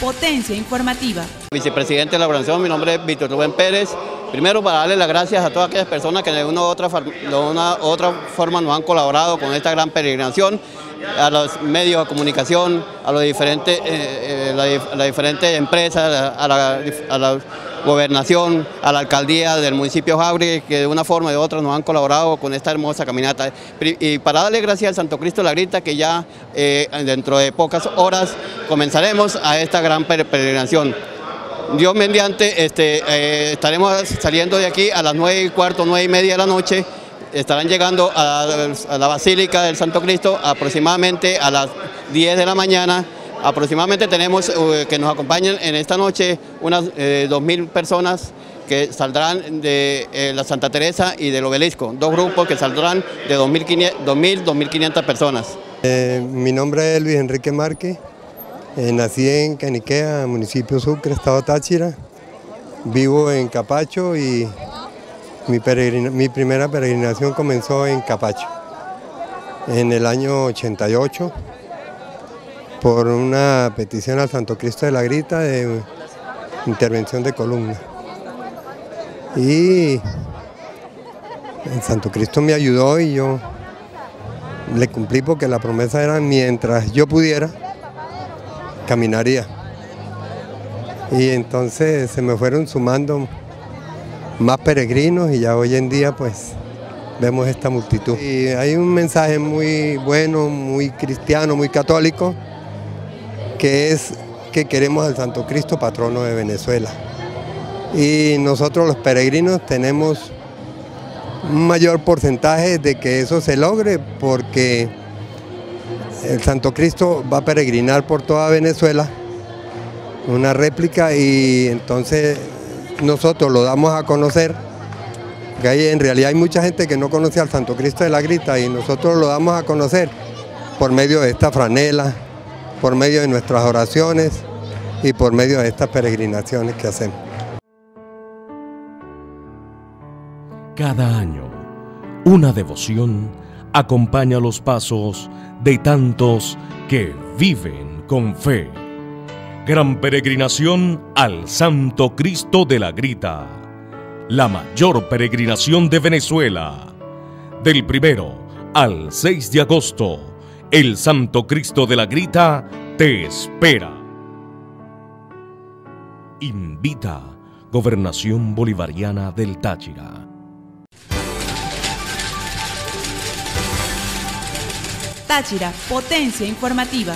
Potencia informativa. Vicepresidente de la organización, mi nombre es Víctor Rubén Pérez. Primero para darle las gracias a todas aquellas personas que de una u otra, forma nos han colaborado con esta gran peregrinación, a los medios de comunicación, a los diferentes, eh, eh, las diferentes empresas, a la gobernación, a la alcaldía del municipio Jaure, que de una forma de otra nos han colaborado con esta hermosa caminata. Y para darle gracias al Santo Cristo de la Grita, que ya eh, dentro de pocas horas comenzaremos a esta gran peregrinación. Dios mediante, este, eh, estaremos saliendo de aquí a las nueve y cuarto, nueve y media de la noche, estarán llegando a, a la Basílica del Santo Cristo aproximadamente a las 10 de la mañana Aproximadamente tenemos eh, que nos acompañan en esta noche unas eh, 2.000 personas que saldrán de eh, la Santa Teresa y del Obelisco, dos grupos que saldrán de 2.000, 2.500 personas. Eh, mi nombre es Luis Enrique Márquez, nací en Caniquea, municipio Sucre, estado Táchira, vivo en Capacho y mi, mi primera peregrinación comenzó en Capacho en el año 88 por una petición al Santo Cristo de la Grita de intervención de columna. Y el Santo Cristo me ayudó y yo le cumplí porque la promesa era mientras yo pudiera, caminaría. Y entonces se me fueron sumando más peregrinos y ya hoy en día pues vemos esta multitud. Y hay un mensaje muy bueno, muy cristiano, muy católico, que es que queremos al Santo Cristo, patrono de Venezuela. Y nosotros los peregrinos tenemos un mayor porcentaje de que eso se logre porque el Santo Cristo va a peregrinar por toda Venezuela, una réplica y entonces nosotros lo damos a conocer, que en realidad hay mucha gente que no conoce al Santo Cristo de la Grita y nosotros lo damos a conocer por medio de esta franela, por medio de nuestras oraciones y por medio de estas peregrinaciones que hacemos. Cada año, una devoción acompaña los pasos de tantos que viven con fe. Gran peregrinación al Santo Cristo de la Grita, la mayor peregrinación de Venezuela, del primero al 6 de agosto el Santo Cristo de la Grita te espera. Invita Gobernación Bolivariana del Táchira. Táchira, potencia informativa.